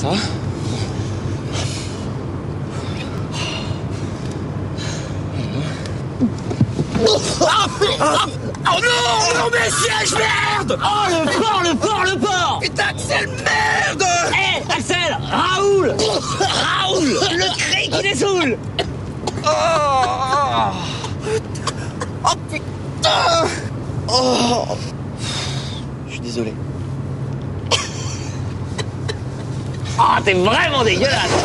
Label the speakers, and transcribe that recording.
Speaker 1: Ça va
Speaker 2: Oh non Non mais siège, merde
Speaker 3: Oh le porc, le porc, le porc
Speaker 2: Putain, Axel, merde
Speaker 3: Hé, Axel Raoul Raoul Le cri qui les saoule
Speaker 2: Oh, oh putain Oh
Speaker 1: Je suis désolé.
Speaker 3: Oh, t'es vraiment dégueulasse